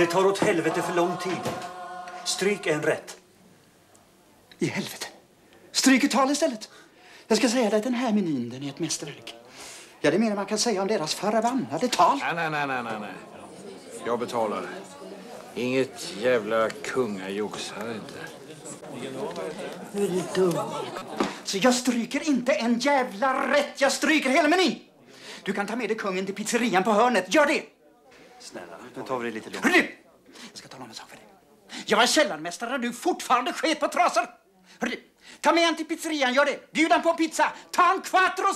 Det tar åt helvete för lång tid. Stryk en rätt. I helvete. Stryk ett tal istället. Jag ska säga dig att den här menyn den är ett mästerverk. Ja, det menar man kan säga om deras förbannade tal. Nej, nej, nej, nej, nej, nej. Jag betalar. Inget jävla kungajox här inte. Nu är du dum. Så jag stryker inte en jävla rätt. Jag stryker hela menyn. Du kan ta med dig kungen till pizzerian på hörnet. Gör det! Snälla, nu tar vi det lite lugnt. Jag ska tala om en sak för dig. Jag var källarmästare när du fortfarande sket på trasor. Hör du! Ta med han till pizzerian, gör det. Bjud han på en pizza. Ta en quattro!